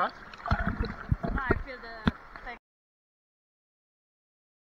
Ага.